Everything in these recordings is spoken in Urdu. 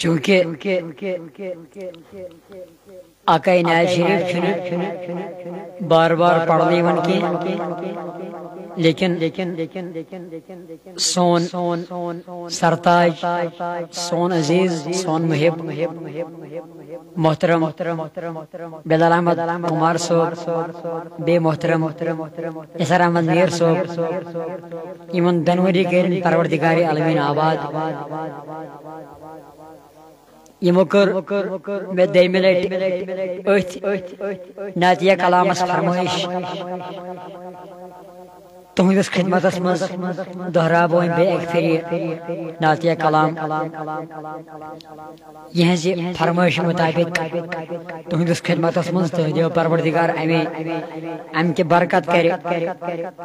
چونکہ اکائی نیاز شریف بار بار پڑھنے ون کی، لیکن سون سرتاج، سون عزیز، سون محب، محترم بلال احمد عمار صوب بے محترم اسر احمد میر صوب یمن دنوری کرن پروردگاری عالمین آباد۔ یمو کر میں دیمہ لٹ اتھ نعتیہ کلامس فرمائش تہندس خدمتس مز دہرا دہراب بے ایک پھر نعتیہ کلام یہز فرمائش مطابق تہندس خدمتس مز تو پروردگار امی ام کے برکت کرے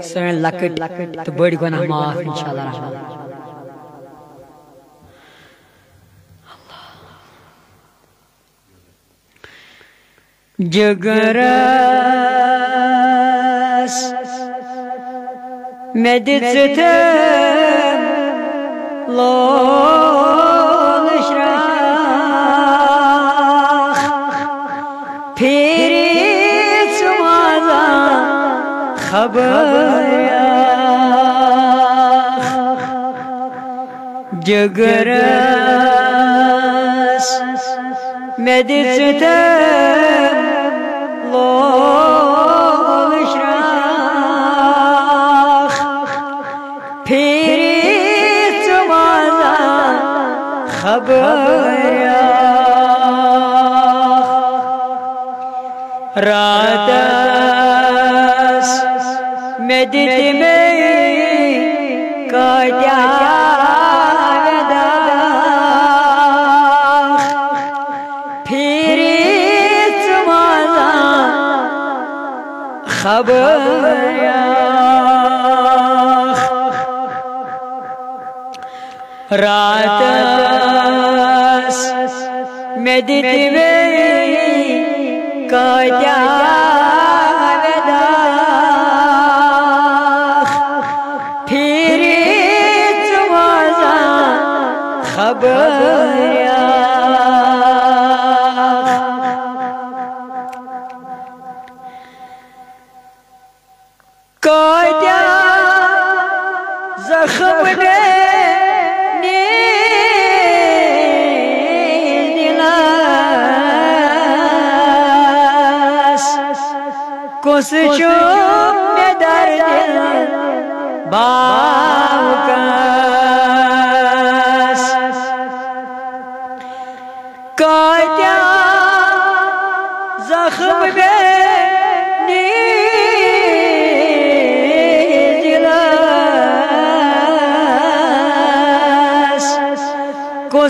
سن لکٹ تو بڑی گناہ معاف انشاءاللہ رحمان Cıgırız Medicitim Lonşrah Pirit Maza Xabayah Cıgırız Radas medit dedi mi?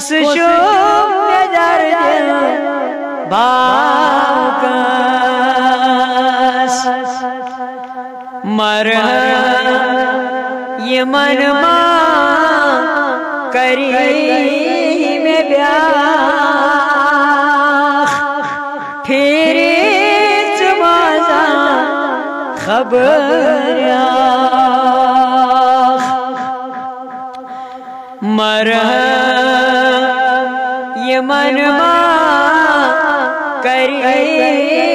کس چھو میں در دل باوکس مرحم یہ من ماں کری میں بیاخ۔ پھر سمازا خبر مرحم یہ من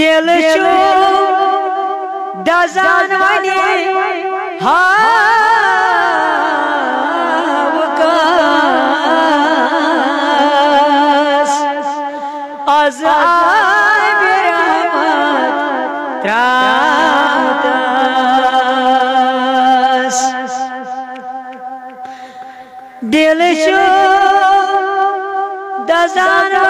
دل شو دزان ونی ها وکاس از آی برامت ترامتاس دل شو دزان ونی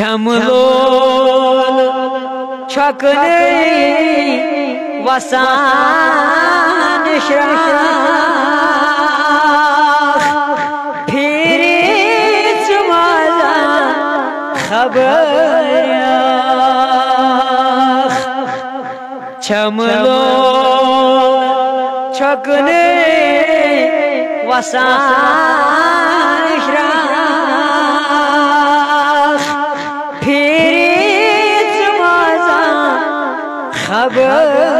چملو چھکنے وسان شراخ پھیری چمالا خبر چملو چھکنے وسان Mother. Mother.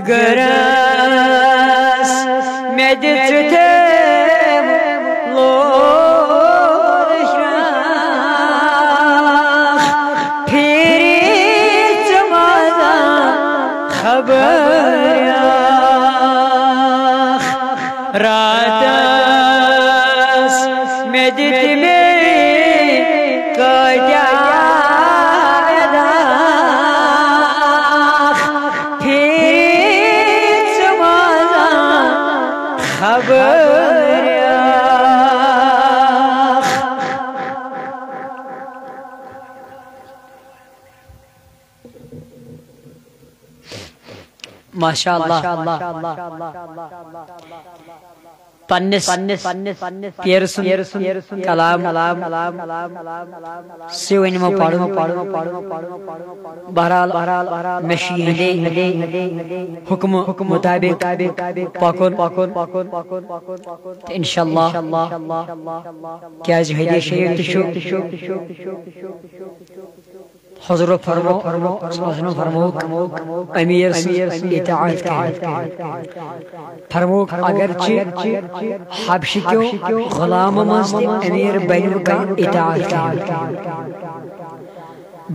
good. ماشاءاللہ پنس پیرسن کلام سیو ما پاڑو بہرال مشیہدے حکم مطابق پاکن انشاءاللہ کیا جہدی شیئر تشو حضور فرما سازنو فرموک امیر اطاعت کرد. فرموک اگرچه حبشی کیو غلام مست امیر بین اطاعت کرد.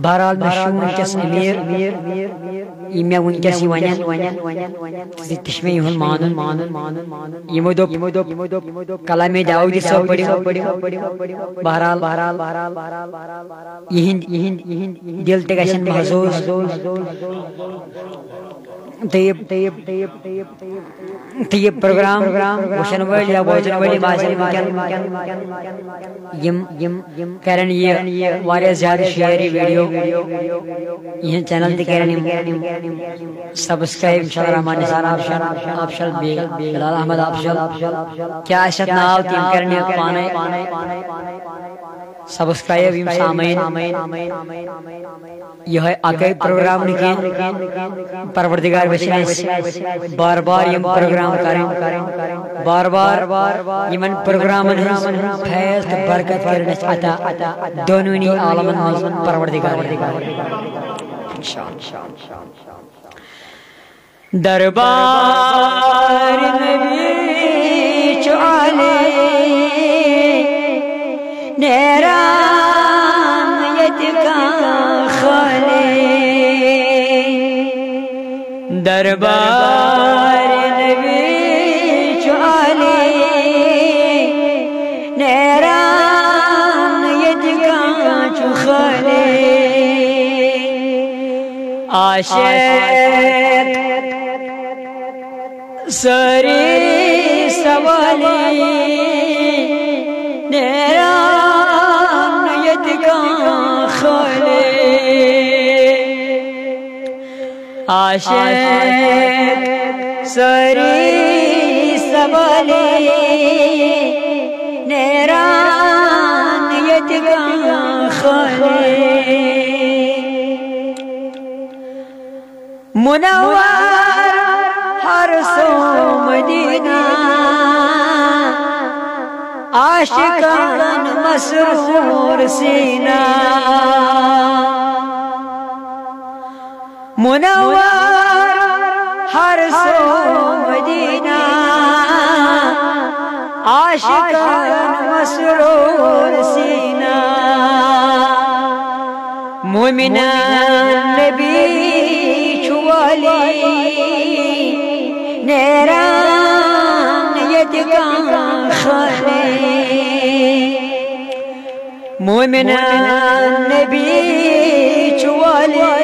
بہرحال مشہور ونکس امیر یہ مے ونکس یہ ونن تہ مے یہن مانن یمو دوپ کلام داؤد صاحب پڑھو بہرحال یہند دل تہ گژھن محظوظ. طیب طیب پروگرام وشن یا بوجن یم یم کرن یہ زیادہ شیئری ویڈیو یہ چینل تہ کرن سبسکرائب انشاءاللہ رحمان نثار بلال احمد آفشل کیا اشت ناو تیم پانے؟ سبسکرائب یم سامین یہ پروگرام نکی پروردگار بار بار یم پروگرام کریں بار بار یمن پروگرامن فیض برکت کرنس عطا دونونی عالمن مز پروردگار دربار نبی چالے نیران یتکا دربار نبی چالے نیران یتکا چخالے عاشق سری سوالی نیران عاشق سری سوالی نیران یدگان خالی منور ہر سو مدینہ عاشقان مسرور سینہ منور ہر سو مدینہ عاشقان مسرور سینہ مومنان نبی چوالی نیران یدگان خالی مومنان نبی چوالی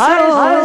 هر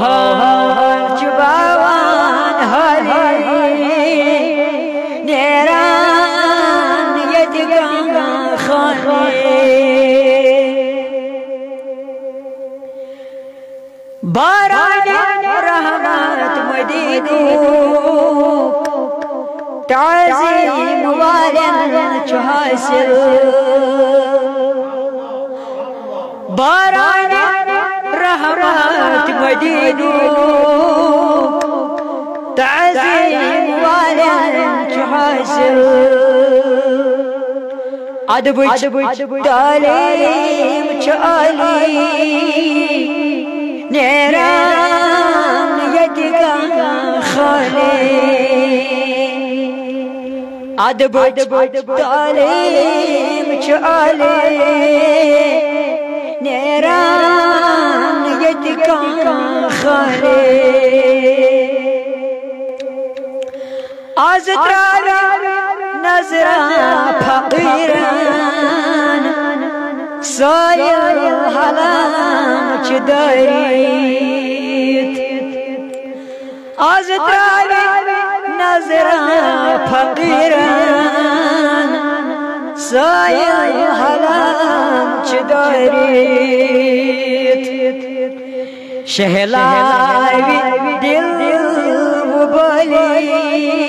اوها جباوان حالی نیران یدگان خالی باران رحمت مدینو تعظیم والن چو حاصل باران رحمت مدینو تعظیم والن چو حاصل ادب تعلیم چو علی نیران یدگان خالی ادب تعلیم Azdraran nazra faqiran Sayar halam ki darit. Azdraran nazra faqiran Sayar halam ki darit. شہلاوی دل بلی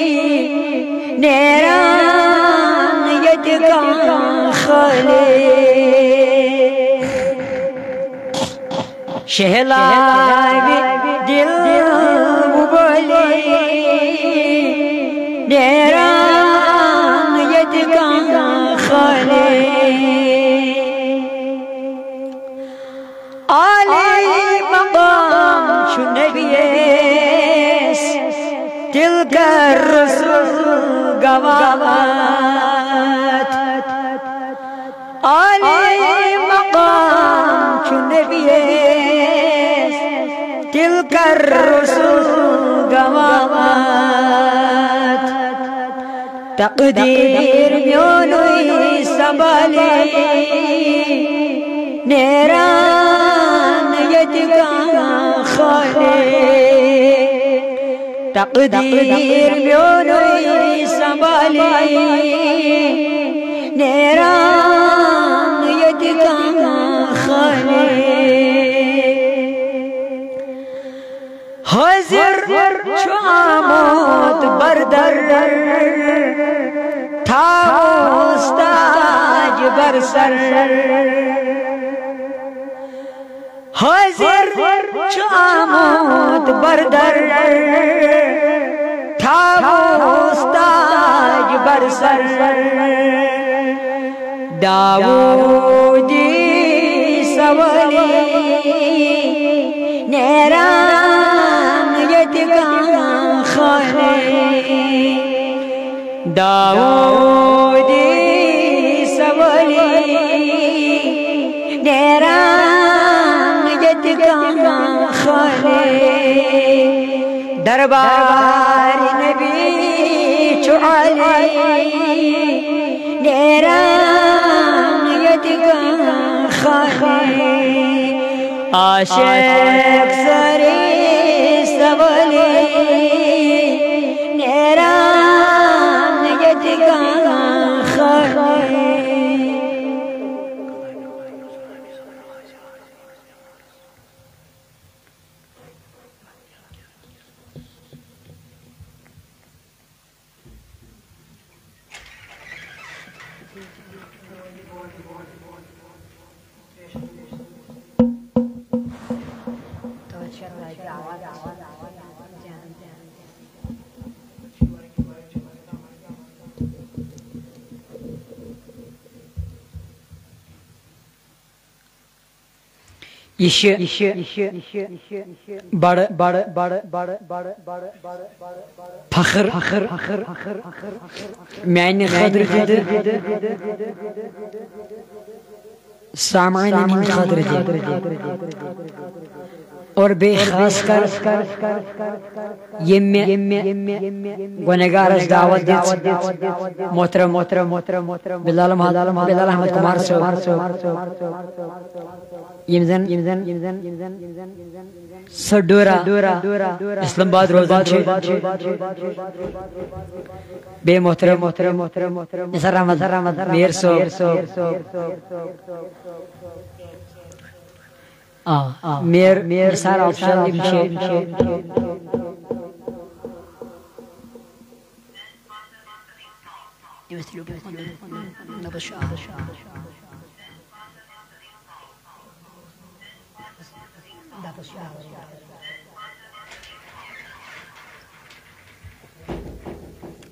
نیران یتکان خالی شہلاوی دل بلی تلك الرسل قوامات علي مقام شو نبيس تلك الرسل قوامات تقدير ميوني سبالي نيران يتقان خالي تقدیر میونوی سنبالی نیران یتکان خالی حضر چاموت بردر تھا استاج برسر حاضر چو آمود بردر تا مستاج بر سر. داودی سوالی نیران یتکان خانه داود دربار نبی چو علی نیران یتکان خالی عاشق سری بڑ بڑ بڑ فخر فخر سامعین ہند خاطر اور بے خاص کر یم گنہگار دعوت دت محترم محترم محترم محترم بلال محمد بلال احمد کمار صاحب یم زن یم زن یم زن یم زن یم زن سڈورا اسلام آباد روزان بے محترم محترم محترم محترم نثر احمد احمد میر صاحب میر میر نثار افشل ابن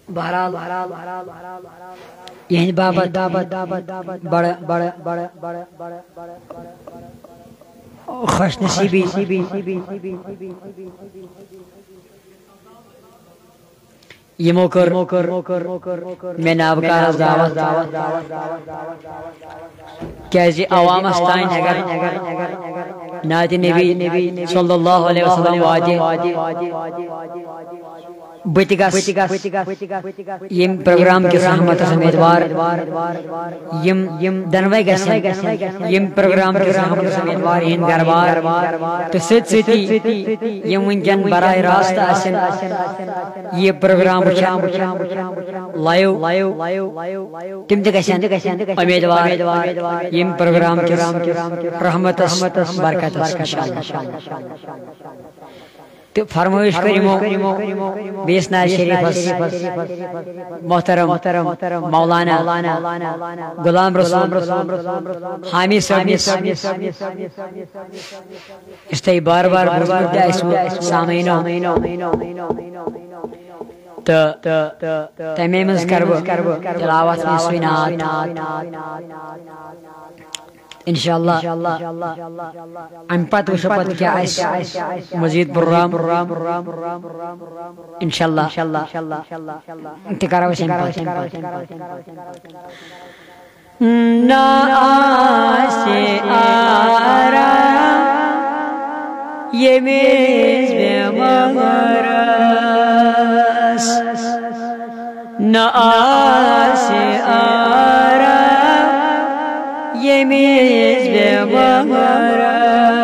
بہرحال بہرحال بہرحال بہرحال بہرحال دابا دابا بابت بڑا بڑا بڑا بڑا بڑا بڑا بڑا خوش نصیبی یمو کر میں نابکار دعوت کیازِ عوامس تان اگر نات نبی صلی اللہ علیہ وسلم بت یم پروگرام کس رحمت امیدوار یم دنوے گھن یم پروگرام کس رحمت امیدوار ہند گھر بار تو ست ستی یم ونکن براہ راست آسن یہ پروگرام لائیو تم تہ گھن امیدوار یم پروگرام کس رحمت برکت تو فرمائش کرمو بیس نار شریف محترم مولانا غلام رسول حامی صاحب اس تھی بار بار بزرگ اسمو سامعینو تمے مز کرب تلاوت میں سوینات انشاءاللہ. ام پت وچھو پت کیا اس مزید پروگرام انشاءاللہ تکارا وسیم پت نا آسے آرا یہ میز بے مغرس نا آسے آرا yemiz ve baharız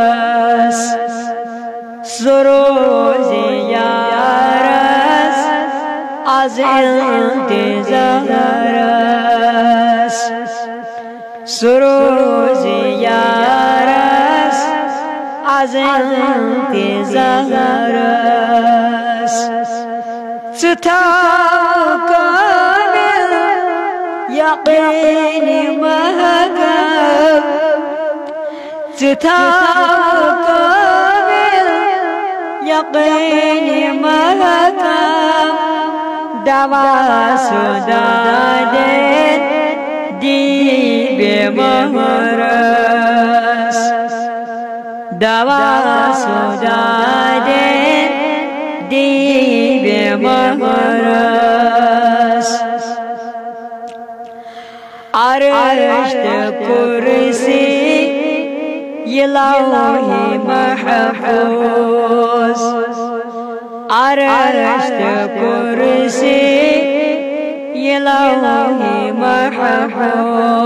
Zoru ziyaras Az intizalarız Zoru ziyaras Az intizalarız Çıtar yaqini mahkam Zitaqabil yaqini mahkam Dava sudadet dibe mahras. Dava sudadet dibe mahras. عرش كرسي يلوهي محبوس عرش كرسي يلوهي محبوس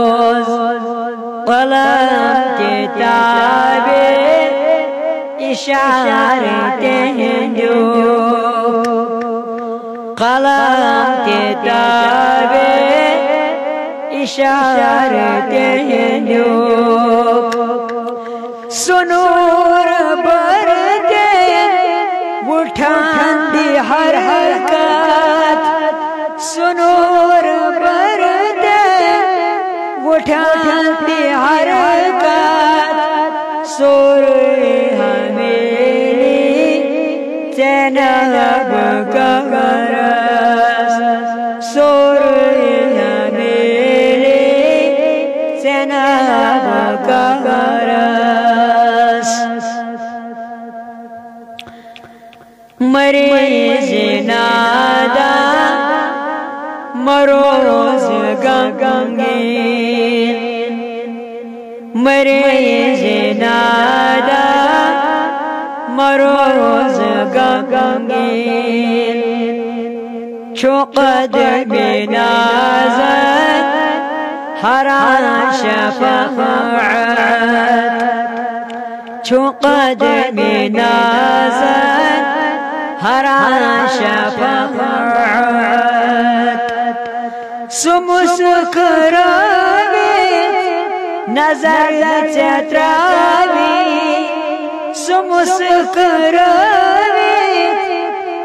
ولا كتاب إشارة هندو قلم كتابي اشارت ہندو سنور برتے اٹھان دی ہر حرکت۔ سنور برتے اٹھان دی ہر حرکت۔ سور ہمیلی چنب گرس مریض نادا مروز گنگین۔ مریض نادا مروز گنگین۔ چوقد بنازت حران شفاعت چوقد بنازت حران شفاعت سمسکراوی نظر چتراوی سمسکراوی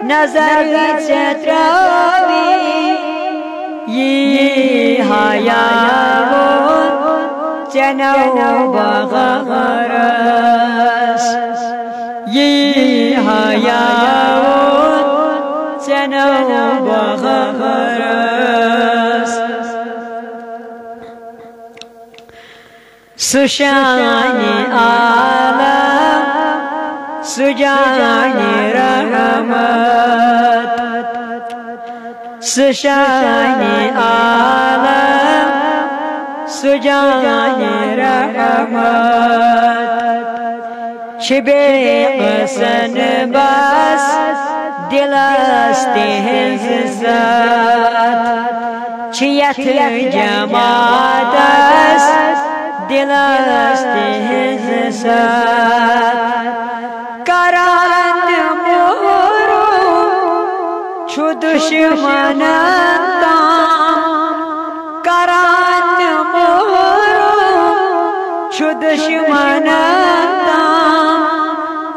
نظر چتراوی یہ حیاون چنو بغرس. یہ hayavut Sena u bağırız Suşani alam Sujani rahmat. Suşani alam Sujani rahmat. رحمت شبے قسن بس دلستی ہنز سات چیت جماعت دلستی ہنز سات کران مورو چھو دشمن تام کران مورو چھو دشمن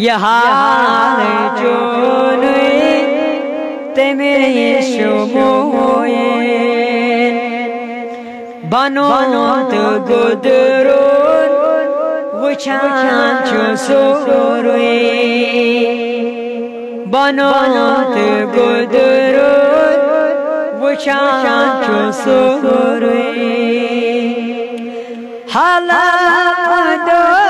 Yahal cunui temi şumuin Banot gudurun vuçan çusurui Banot gudurun vuçan çusurui Halakadın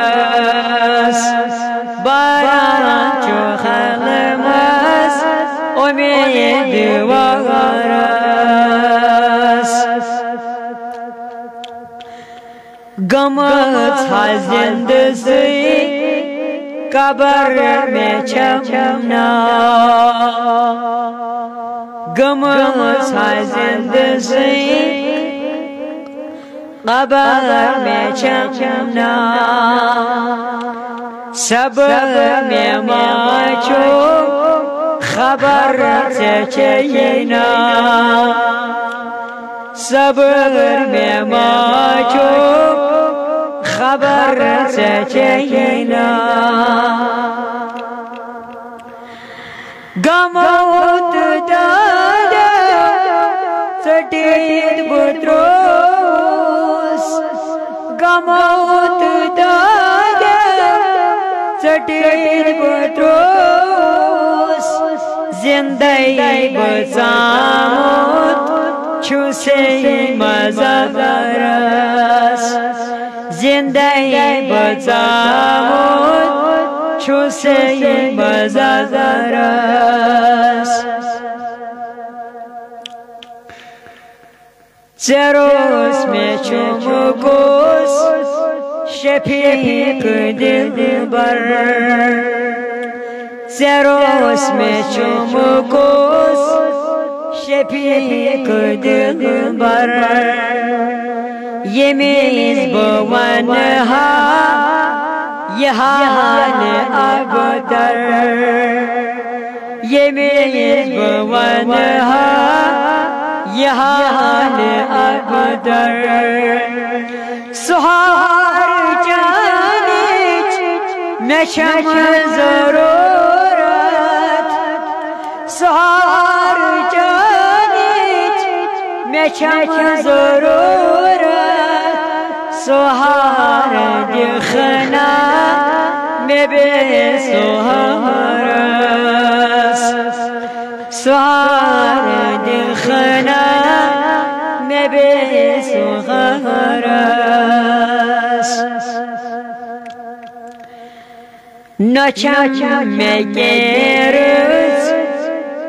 گمت زند سی قبر میں چھمنا گمت زند سی قبر میں چھمنا سب میں ماچو خبر سے چینا صبر میں ماچو خبر سے چینا گموت دادا سٹید بطروس گموت دادا سٹید بطروس زندگی بزامت چھو سے مزہ درس زندگی بزامت چھو سے مزہ درس سروس میں چوم گوس شفیق دل بر سروس میں چوم گوس شفیق دل بر Yemiz bu vanha Yahan abdar. Yemiz bu vanha Yahan abdar. Suhar caniç Neşem zarurat. Suhar میں شم ضرورت سہار دخنا میں بے سہارس سہار دخنا میں بے سہارس نچم میں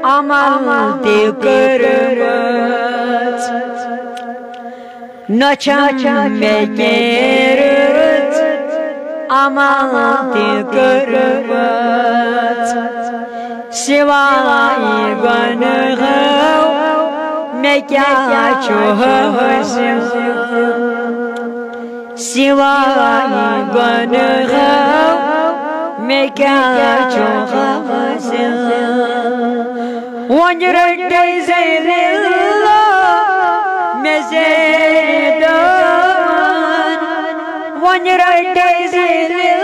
amal de görürüz Noça me görürüz Amal de görürüz Sivayı gönüğü Mekâ çoğuzum. Sivayı gönüğü Mekâ çoğuzum. Wondering days in love, mezedan. Wondering days in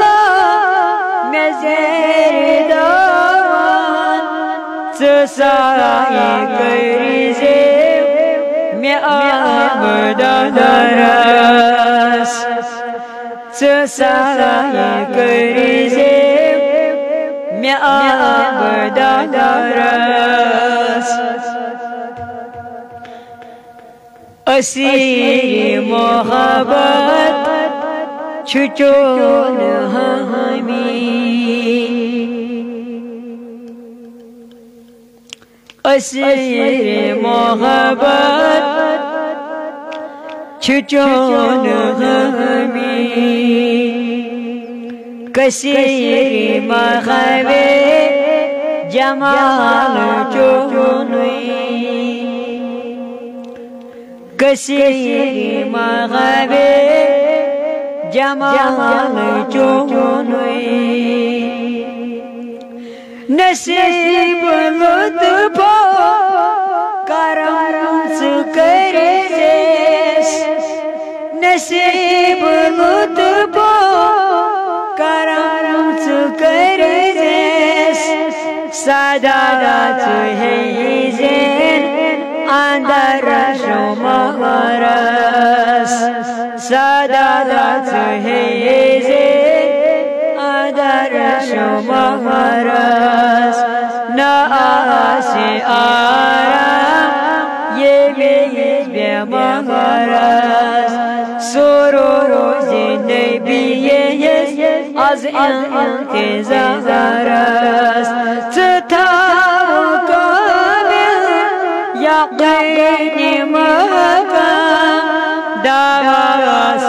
love, mezedan. Sesai gayrizim, me'amdan aras. Sesai gayrizim. mi avdanarız Asiri muhabbet çuçun hami. Asiri muhabbet çuçun hami. کری زیر میں آمد درس اسیر محبت چھچون ہمی اسیر محبت چھچون ہمی کسیر مخوے جمال چونوی کسیر مخوے جمال چونوی نصیب لطف کرم سکریس نصیب لطف سادات ہے زین اندر شمارس سادات ہے زین اندر شمارس نہ آسے آرام یہ بیس بے مغرس سرور زندبی یس از انتظارس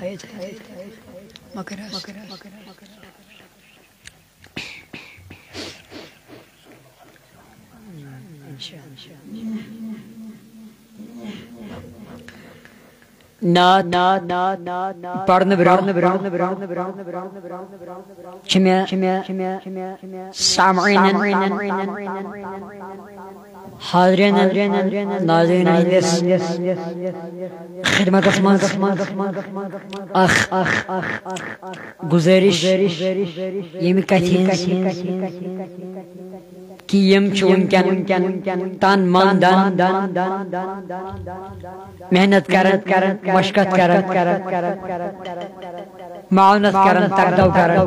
دعوا سوداد دے بے مغرس نات نات نات نات نات پڑھنے برہن برہن برہن برہن برہن چمیا چمیا چمیا سامعین حاضرین ناظرین حدیث خدمت اخ اخ گزارش یمی کتھین کہ یم چھ ونکن تن من دن محنت کرن مشقت کرن معاونت کرن تقدو کرن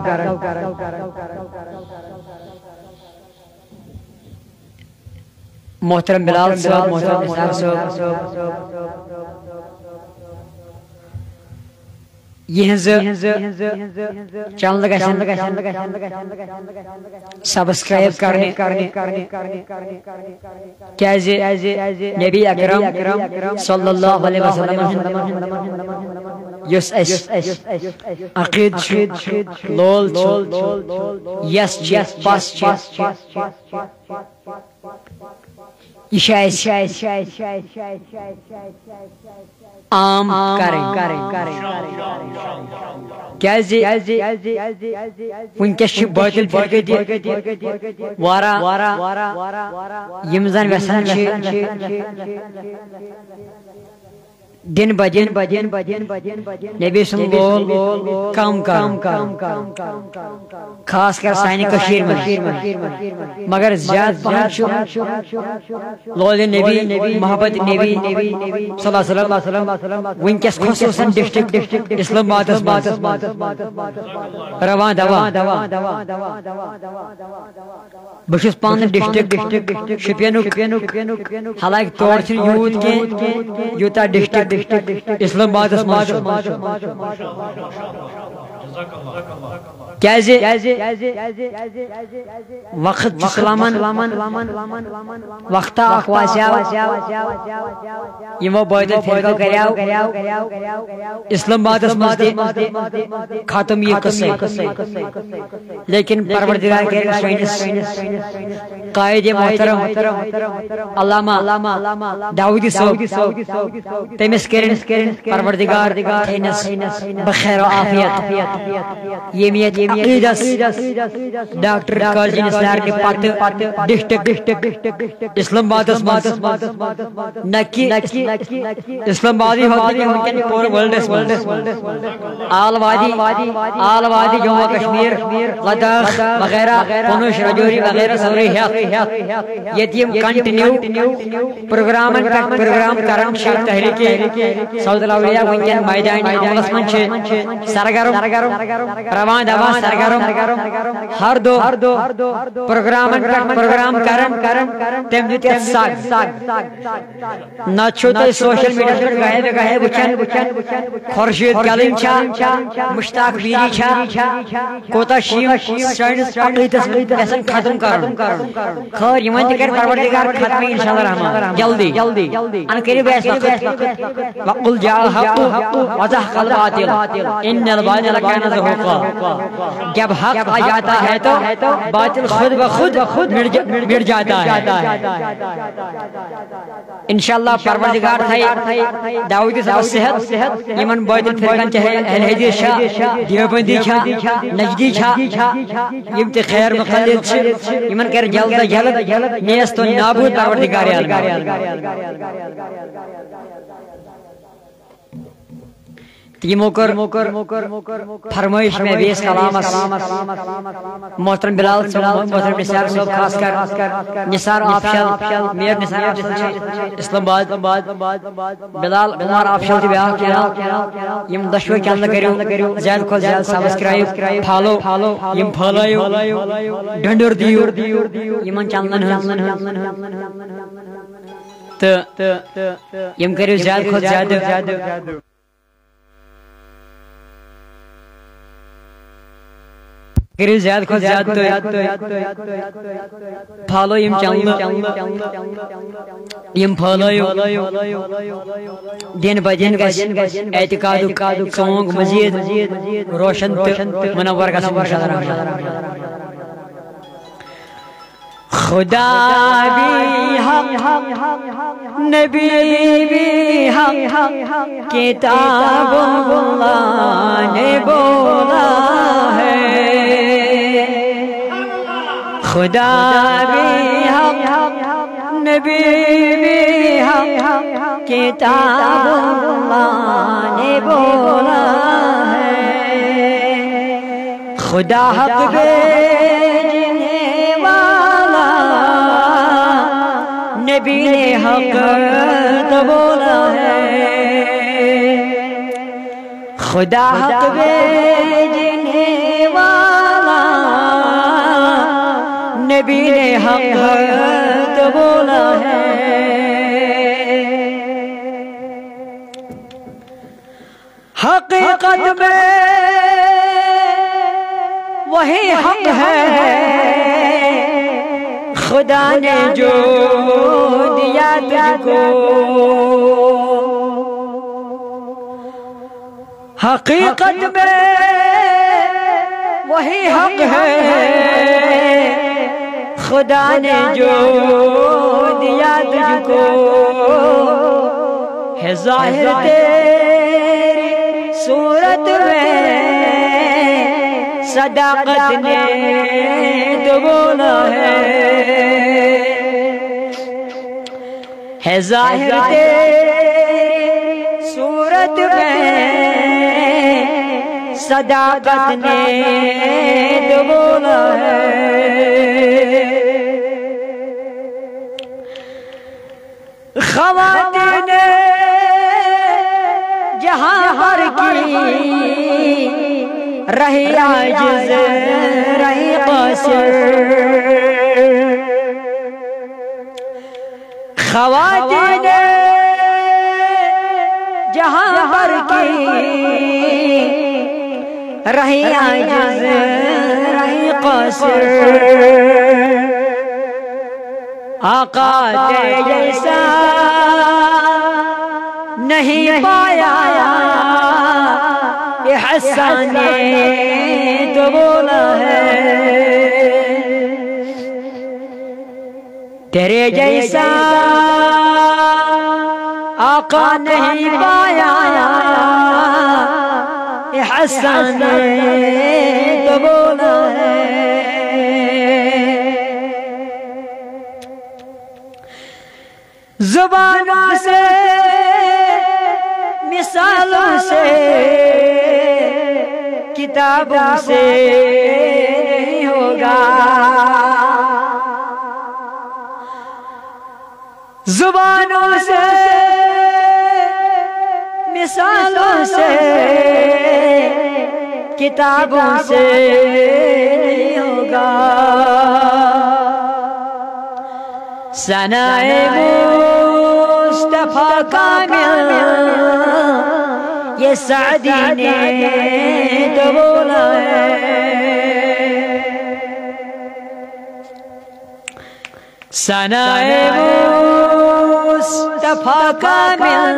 محترم بلال صاحب محترم اسلام صاحب۔ یہنز چینل گژھن سبسکرائب کرنے۔ کیازِ نبی اکرم صلی اللہ علیہ وسلم۔ یس اس عقید لول یس چھ یہ شاید عام کریں کیازِ چھ باطل فرقہ وارا یم زن ویسان چھ دن بدن بدن بدن بدن نبی سن لول کم کم کم خاص کر سانہ کشیر میں مگر زیاد پہن لول نبی محبت نبی صلی اللہ علیہ وسلم ونکس خصوصا ڈسٹرکٹ اسلام آباد روان دوا بہس پان ڈسٹرکٹ شپین حالانکہ تور یوت کی یوتا ڈسٹرکٹ اسلام آباد وقت اسلامن وقت یمو بادل فرقو کریاو اسلام آباد ختم یہ قصے لیکن پروردگار کے سوینس قائد محترم علامہ داودی صاحب تمس کرن پروردگار تھینس بخیر و عافیت یمیت عقیدس ڈاکٹر کالجی نسار کے پت ڈسٹرکٹ اسلام آباد نکی اسلام آبادی ہوتی ہے پورے ورلڈ آل وادی آل وادی جموں کشمیر لداخ وغیرہ پنوش رجوری وغیرہ سوری ہے یتیم کنٹینیو پروگرام پروگرام کرم شیخ تحریک سعود الاولیاء ونکن میدان عملس من چھ سرگرم روان دوان ہر دو پروگرام پروگرام کرن کرن تم دیت ساگ نہ چھو تو سوشل میڈیا پر گئے بے گئے وچن خورشید گلن چھا، مشتاق بیری چھا، کوتا شیم سائنس عقیدت گژھن ختم کرن۔ خیر یمن تہ پروردگار ختم انشاءاللہ رحمان جلدی۔ ان کریو بیس وقت وقل جاء الحق وزحق الباطل ان الباطل كان زهوقا جب حق آ جاتا ہے تو باطل خود بخود مٹ جاتا ہے۔ انشاءاللہ پروردگار تھائی داؤد صاحب صحت یمن باطل فرقان چاہے، اہل حدیث شاہ، دیوبندی چھا نجدی چھا یم تے خیر مقلد چھ یمن کر، جلد جلد، نیست و نابود پروردگار عالم۔ یمو کر فرمائش میں بیس کلام محترم بلال محترم نثار صاحب خاص کر نثار آفشل میر نثار اسلام آباد بلال عمر آفشل تہ بیاکھ چینل یم دشوے چینل کریو زیادہ کھۄتہٕ زیادہ سبسکرائب فالو یم پھٲلٲیو ڈنڈر دِیو یمن چینلن ہٕنٛز تہٕ یم کٔرِو زیادہ کھۄتہٕ زیادہ کریو زیادہ کھت زیادہ پھالو یم چنل یم پھالو دن بدن گھس اعتقاد سونگ مزید روشن منور گھن خدا بھی حق نبی بھی حق کتاب اللہ نے بولا ہے خدا بھی حق نبی بھی حق کتاب اللہ نے بولا ہے۔ خدا حق بھیجنے والا، نبی نے حق تو بولا ہے۔ خدا حق بھیجنے والا نبی نے حق تو بولا ہے۔ حقیقت میں وہی حق ہے۔ خدا نے جو دیا تجھ کو۔ حقیقت میں وہی حق ہے۔ خدا نے جو دیا تجھ کو ہے ظاہر تیری صورت میں صداقت نے تو بولا ہے ہے ظاہر تیری صورت میں صداقت نے تو بولا خواتین جہاں ہر کی رہی عاجز، رہی قصر خواتین جہاں ہر کی رہی عاجز، رہی قصر آقا جیسا نہیں پایا یہ حسن نے تو بولا ہے۔ تیرے جیسا آقا نہیں پایا یہ حسن نے کتابوں سے نہیں ہوگا۔ زبانوں سے، مثالوں سے، کتابوں سے نہیں ہوگا۔ سنائے مصطفیٰ کامل، یہ سعدی نے Sanae Mustafa Kamil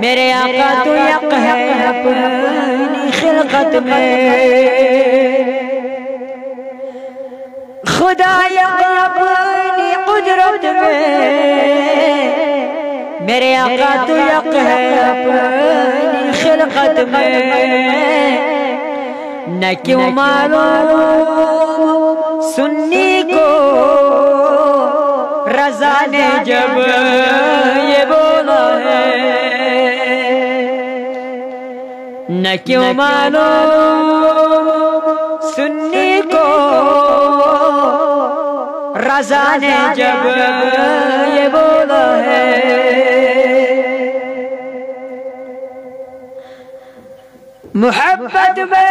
میرے آقا تو یق ہے اپنی خلقت میں۔ خدا اپنی قدرت میں۔ میرے آقا تو یق ہے اپنی خلقت میں۔ نہ کیوں معلوم سنی کو رضا نے جب یہ بولا نہ کیوں مانو سنی کو رضا نے جب یہ بولا ہے۔ محبت میں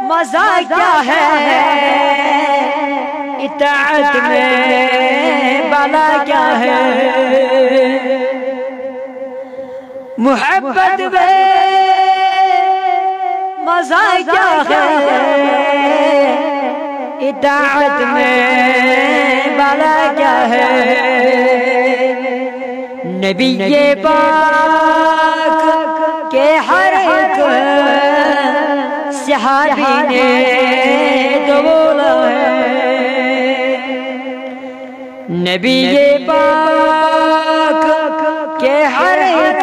مزہ کیا ہے؟ اطاعت میں بلا کیا ہے؟ محبت میں مزہ کیا ہے۔ اطاعت میں بلا کیا ہے؟ نبی پاک کے ہر ایک صحابی نے تو بولا ہے۔ نبی پاک کے ہر ایک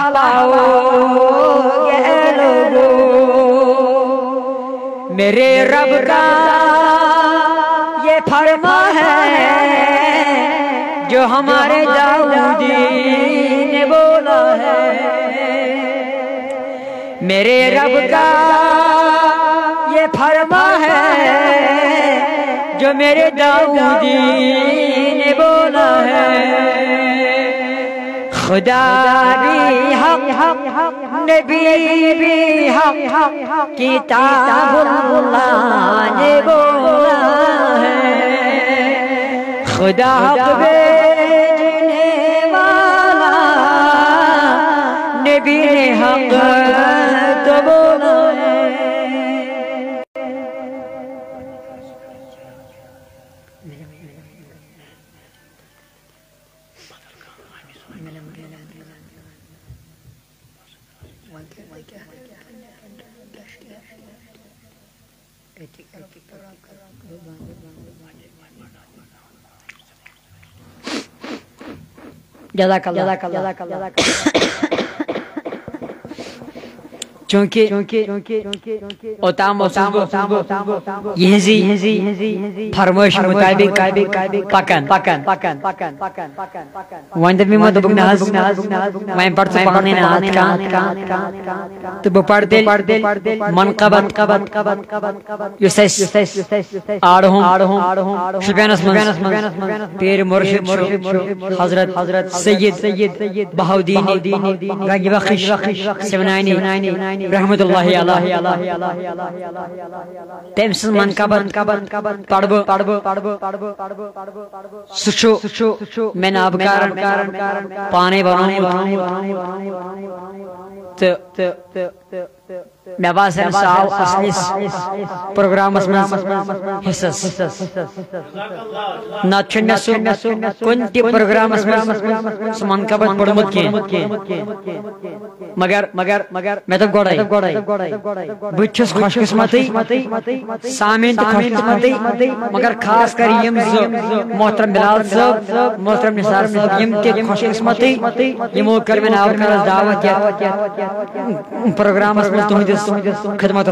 ہلاؤ گے اے لوگو میرے رب کا یہ فرما ہے جو ہمارے داؤدی نے بولا ہے میرے رب کا یہ فرما ہے جو میرے داؤدی نے بولا ہے خدا حق نبی بھی حق کتاب اللہ نے بولا ہے۔ خدا حق بھیجنے والا نبی نے حق تو بولا Ya da calor, ya da calor, ya da calor. چونکہ اوتام یہزی فرمائش مطابق پکن پکن پکن پکن پکن پکن میں نہ پڑھ تو پانے نہ کا تو بپڑ دل منقبت یسس آڑ ہوں شبینس من پیر مرشد حضرت حضرت سید سید بہاؤدین گنگ بخش سمنانی رحمت اللہ علیہ تم سن من کبن پڑب سچو میں ناب پانے بناؤں مے باسان سہ آو اصلس پروگرامس من حصص نت مے سہ کن تہ پروگرامس من سہ منقبت پڑمت کی مگر مگر مگر مے دپ گوڑے بہت چھس خوش قسمتی سامین تہ خوش قسمتی مگر خاص کر یم ز محترم بلال صاحب محترم نثار صاحب یم تہ خوش قسمتی یمو کر میں ناو کر دعوت پروگرامس من تہندس خدمت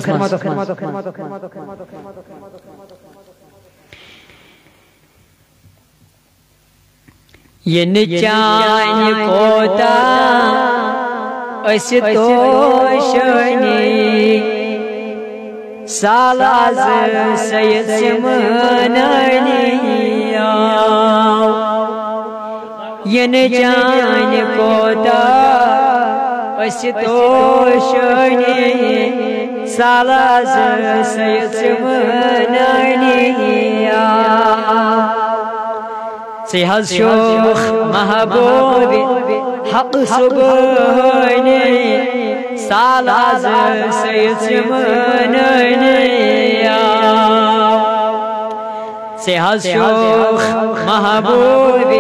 ین چان کوتا اس تو شنی سالاز سید سمنانی ین چان کوتا اس تو شنی سالاز سی حض شوخ محبوب حق سبحانی سالاز سی حض شوخ محبوب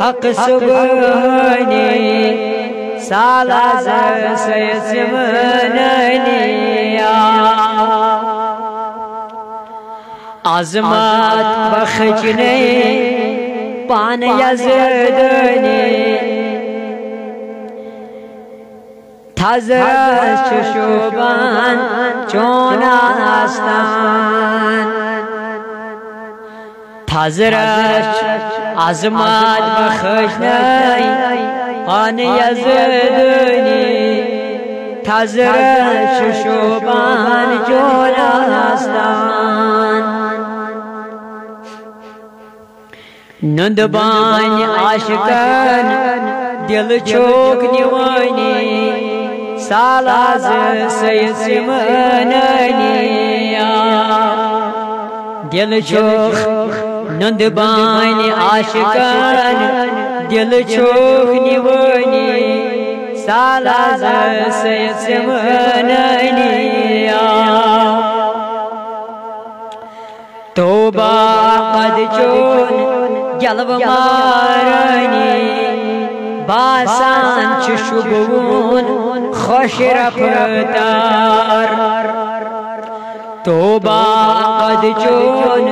حق سبحانی Salazar sayısımın عظمت بخجنه بان یزدنی. تازه چشوبان چون هستن تازرش عظمت بخجنه پان یزدنی تھزرش شوبان چون آستان نندبان عاشقان دل چوک نیوانی سالاز سید سمنانی دل چوک نندبان عاشقان دل چوک نیوانی سالاز سید سمنانی توبہ قد چون جلو مارانی باسان چھ شبون خوش رفتار توبہ قد چون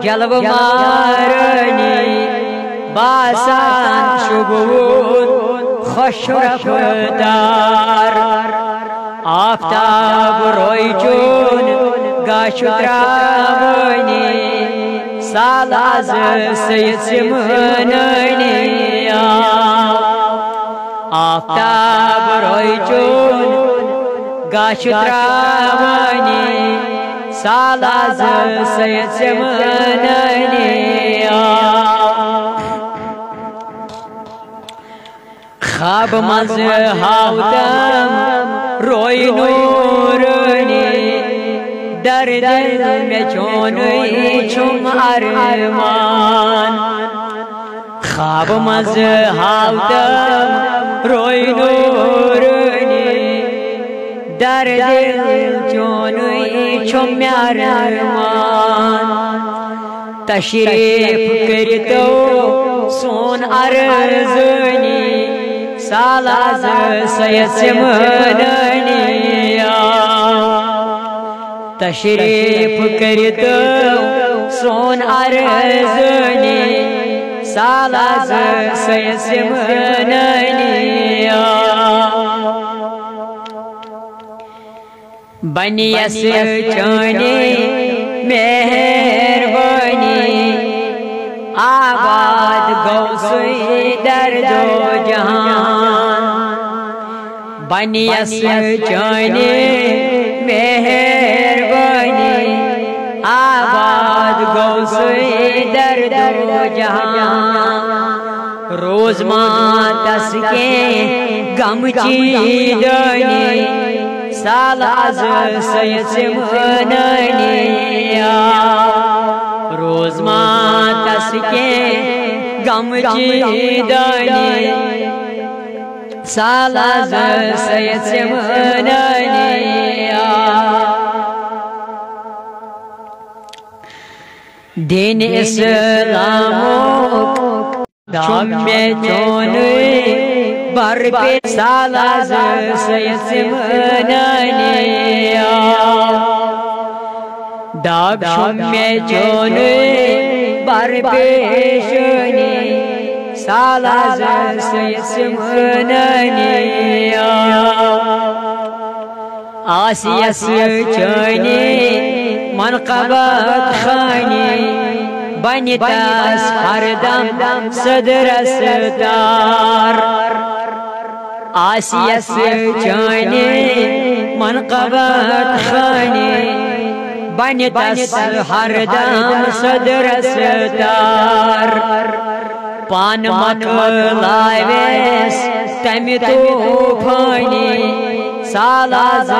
جلو مارانی بازان شبود خوش رفتار آفتاب روی جون گاش درامونی سال از سید سمنانی آفتاب روی جون گاش درامونی سال از سید سمنانی خواب مز ہاودم روی نورنی در دل میں چونی چھم ارمان خواب مز ہاودم روی نورنی در دل چونی چھو میارمان تشریف کرتو سون ارزنی سالاز سید سمننی تشریف کرتو سون ارزنی سالاز سید سمننی بنیس چانی مہربانی آباد گوسوی در دو جہان بنیس چانی مہربانی آباد گوسوی در دو جہان روز ماں تس کے گم چی دنی سال از سید سمنانی روز ما تسکے غم چیدانی سال salazar sayetsemaniya Din İslamuk Çömmetonu Barbi salazar sayetsemaniya Dab şömmetonu Barbi şöni سالاز سیسمنانی آسیس چونی منقبت خانی۔ بنیتاس ہر دم صدر ستار آسیس چانی منقبت خانی۔ بنیتاس ہر دم صدر ستار پان مکلائیس تمی توفانی سالاز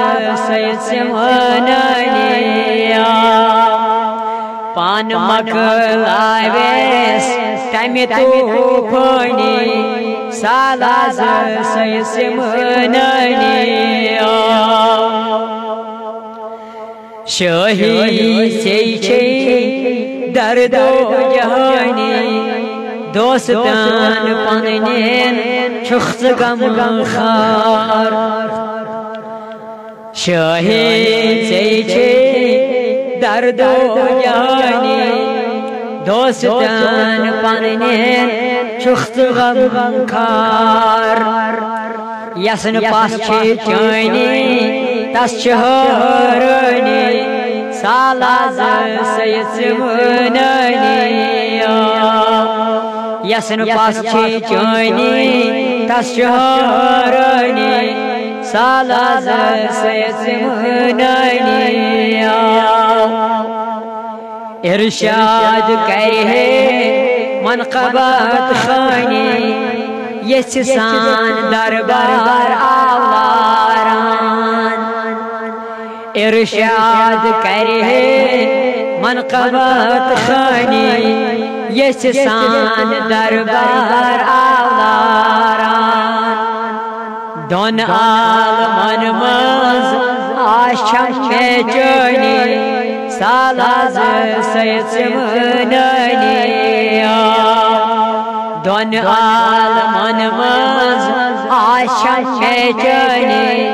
سید سمانانی پان مکلائیس تمی توفانی سالاز سید سمانانی شاہی سے درد جہانی۔ دوستان پنین شخص غم خار. شاہی سے درد و جہانی دوستان پنین شخص غم خار. یسن پاس چھ چانی تس چہرنی سالاز سید سمنانی یسن پاس چھ چانی تس چہرنی سالاز سید سمنانی ارشاد کرے منقبت خانی یس سان دربار آواران ارشاد کرے منقبت خانی Yeşsan derbar ağlaran. Don almanımız aşam geceni Salazı sayısımın önü Don almanımız aşam geceni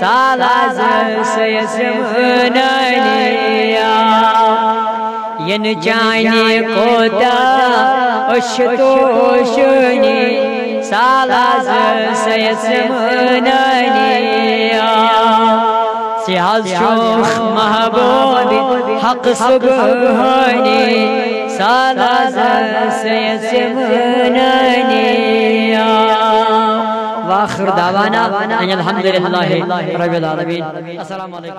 Salazı sayısımın önü ین جانی کوتا اشتوشنی سالاز سید سمنانی سیال شوخ محبوب حق سبحانی سالاز سید سمنانی واخر دعوانا ان الحمد لله رب العالمين السلام الله